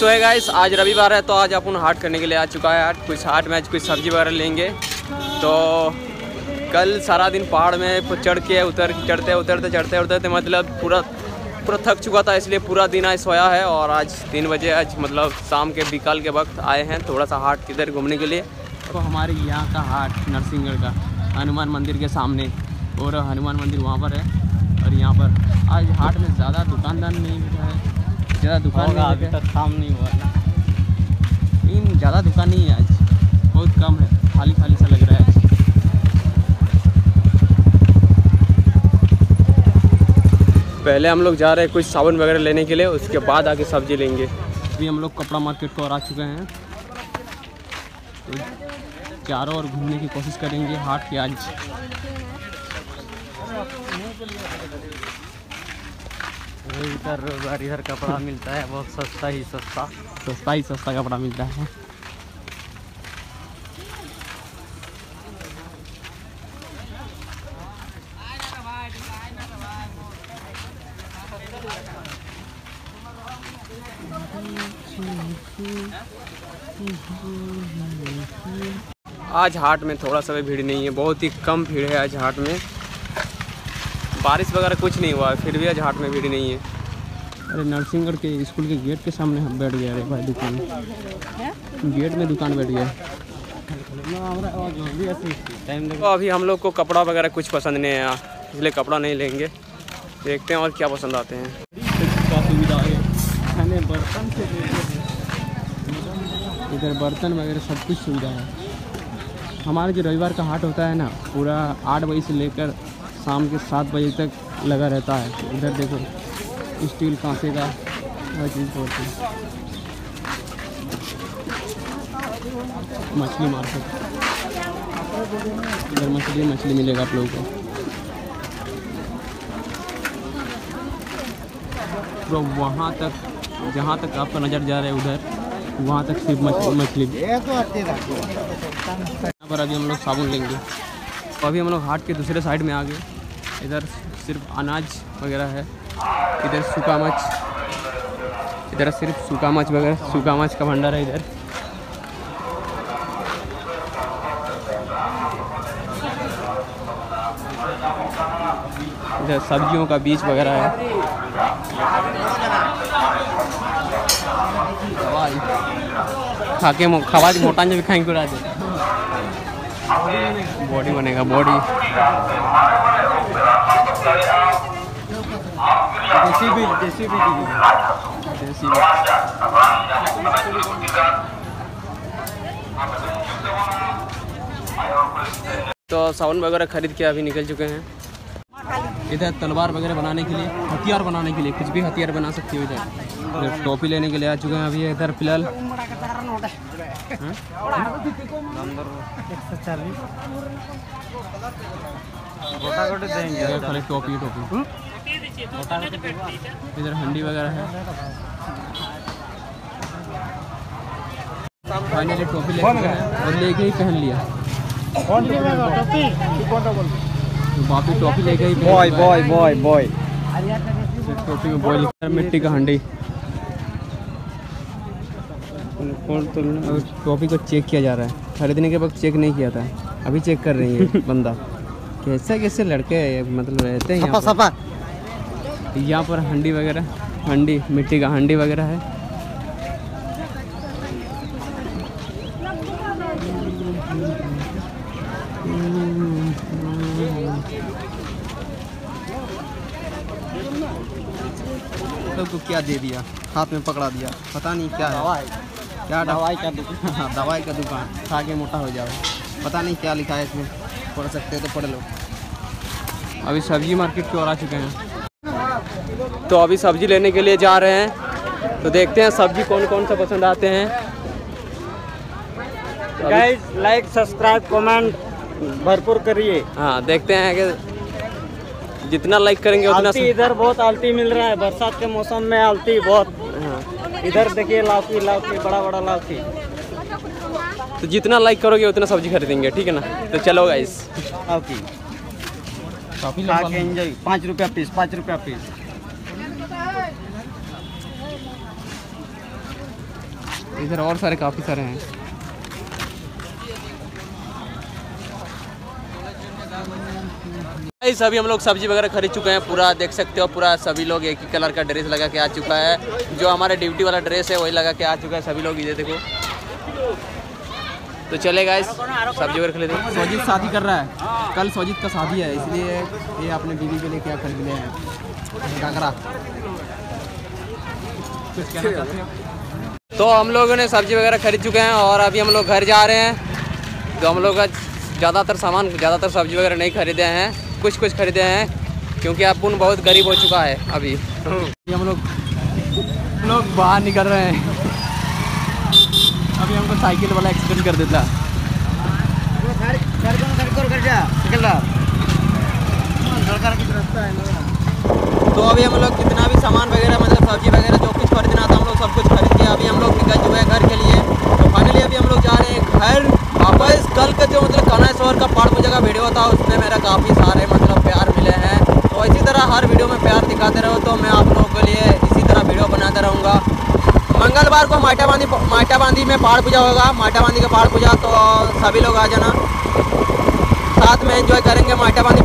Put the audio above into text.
सो है गाइस आज रविवार है तो आज अपन हाट करने के लिए आ चुका है आज कुछ हाट में आज कुछ सब्ज़ी वगैरह लेंगे। तो कल सारा दिन पहाड़ में चढ़ के, उतर चढ़ते, उतरते चढ़ते, उतरते मतलब पूरा पूरा थक चुका था, इसलिए पूरा दिन आज सोया है, और आज तीन बजे, आज मतलब शाम के, बिकाल के वक्त आए हैं थोड़ा सा हाट किधर घूमने के लिए। तो हमारे यहाँ का हाट नरसिंहगढ़ का, हनुमान मंदिर के सामने, और हनुमान मंदिर वहाँ पर है, और यहाँ पर आज हाट में ज़्यादा दुकानदार नहीं है। ज़्यादा दुकान नहीं अभी तक काम नहीं हुआ ना। लेकिन ज़्यादा दुकान नहीं है आज। बहुत कम है खाली खाली सा लग रहा है आज। पहले हम लोग जा रहे हैं कुछ साबुन वगैरह लेने के लिए उसके बाद आके सब्ज़ी लेंगे। अभी हम लोग कपड़ा मार्केट को और आ चुके हैं। तो चारों ओर घूमने की कोशिश करेंगे हाट के आज। इधर रोज़गार इधर कपड़ा मिलता है बहुत सस्ता ही सस्ता। सस्ता ही सस्ता कपड़ा मिलता है। आज हाट में थोड़ा सा भी भीड़ नहीं है बहुत ही कम भीड़ है आज हाट में। बारिश वगैरह कुछ नहीं हुआ है फिर भी आज हाट में भीड़ नहीं है। अरे नरसिंहगढ़ के स्कूल के गेट के सामने हम बैठ गया रे भाई दुकान। गेट में दुकान बैठ गया तो अभी हम लोग को कपड़ा वगैरह कुछ पसंद नहीं आया इसलिए कपड़ा नहीं लेंगे। देखते हैं और क्या पसंद आते हैं। है बर्तन से इधर बर्तन वगैरह सब कुछ सुविधा है। हमारे जो रविवार का हाट होता है ना पूरा आठ बजे से लेकर शाम के सात बजे तक लगा रहता है। इधर देखो, स्टील कांसे का हर चीज़ है। मछली मार्केट। इधर मछली मछली मिलेगा आप लोगों को। तो वहाँ तक, जहाँ तक आपका नज़र जा रहा है उधर, वहाँ तक सिर्फ़ मछली मछली। यहाँ पर अभी हम लोग साबुन लेंगे। तो अभी हम लोग हाट के दूसरे साइड में आ गए। इधर सिर्फ़ अनाज वगैरह है, इधर सूखा मछ इधर सिर्फ़ सूखा मछ वगैरह, सूखा मछ का भंडार है इधर। इधर सब्जियों का बीज वगैरह है। खाके खा के मो- खवा मोटा भी खाएँगे दे। बॉडी बनेगा बॉडी देसी भी देसी भी देसी तो साबुन वगैरह खरीद के अभी निकल चुके हैं। इधर तलवार वगैरह बनाने के लिए हथियार बनाने के लिए कुछ भी हथियार बना सकती हो इधर टोपी लेने के लिए आ चुके हैं अभी इधर फ़िलहाल। देंगे टोपी टोपी इधर हंडी वगैरह है फाइनली टोपी ले और लेके ही पहन लिया टोपी लेके ही बॉय बॉय बॉय बॉय टोपी में बॉय मिट्टी का हंडी अब टोपी को चेक किया जा रहा है। खरीदने के वक्त चेक नहीं किया था। अभी चेक कर रही है बंदा। कैसे कैसे लड़के मतलब रहते हैं यहाँ पर। यहाँ पर हंडी वगैरह हंडी मिट्टी का हंडी वगैरह है। लोग को क्या दे दिया? हाथ में पकड़ा दिया। पता नहीं क्या है। क्या दवाई का दुकान। हाँ दवाई का दुकान। खा के मोटा हो जाओ। पता नहीं क्या लिखा है इसमें। पढ़ सकते हो तो पढ़ लो। अभी सब्ज़ी मार्केट की ओर आ चुके हैं। तो अभी सब्ज़ी लेने के लिए जा रहे हैं। तो देखते हैं सब्ज़ी कौन कौन सा पसंद आते हैं। गाइस लाइक सब्सक्राइब कमेंट भरपूर करिए। हाँ देखते हैं कि जितना लाइक करेंगे उतना इधर बहुत आलती मिल रहा है। बरसात के मौसम में आलती बहुत। इधर देखिए लाउकी लाउकी बड़ा बड़ा लाउकी तो जितना लाइक करोगे उतना सब्ज़ी खरीदेंगे ठीक है ना? तो चलो गाइस लौकी एंजॉय पाँच रुपया पीस पाँच रुपया पीस इधर और सारे काफ़ी सारे हैं। सभी हम लोग सब्ज़ी वगैरह खरीद चुके हैं। पूरा देख सकते हो पूरा सभी लोग एक ही कलर का ड्रेस लगा के आ चुका है। जो हमारे ड्यूटी वाला ड्रेस है वही लगा के आ चुका है सभी लोग इधर देखो। तो चले गाइस सब्ज़ी वगैरह खरीदे। सोजित शादी कर रहा है। कल सोजित का शादी है इसलिए ये अपने बीवी के लिए क्या खरीद ले हैं। घाघरा। कुछ कहना चाहते हो? तो हम लोगों ने सब्ज़ी वगैरह खरीद चुके हैं और अभी हम लोग घर जा रहे हैं। तो हम लोग का ज़्यादातर सामान, ज़्यादातर सब्ज़ी वगैरह नहीं खरीदे हैं। कुछ कुछ खरीदे हैं, क्योंकि अपुन बहुत गरीब हो चुका है अभी। हम लोग लोग बाहर निकल रहे हैं। अभी हमको साइकिल वाला एक्सीडेंट कर देता। तो अभी हम लोग कितना भी सामान वगैरह मतलब सब्ज़ी वगैरह जो कुछ खरीदना था हम लोग सब कुछ खरीद के अभी हम लोग निकल चुके हैं घर के लिए तो फाइनली अभी हम लोग जा रहे हैं घर वापस कल का जो मतलब कानाश्वर का पाठ पूजा का वीडियो था उसमें मेरा काफ़ी सारे मतलब प्यार मिले हैं। तो इसी तरह हर वीडियो में प्यार दिखाते रहो तो मैं आप लोगों के लिए इसी तरह वीडियो बनाता रहूँगा। मंगलवार को माटा बांधी माटा बांधी में पहाड़ पूजा होगा। माटा बांधी का पहाड़ पूजा तो सभी लोग आ जाना। साथ में एंजॉय करेंगे माटा बांधी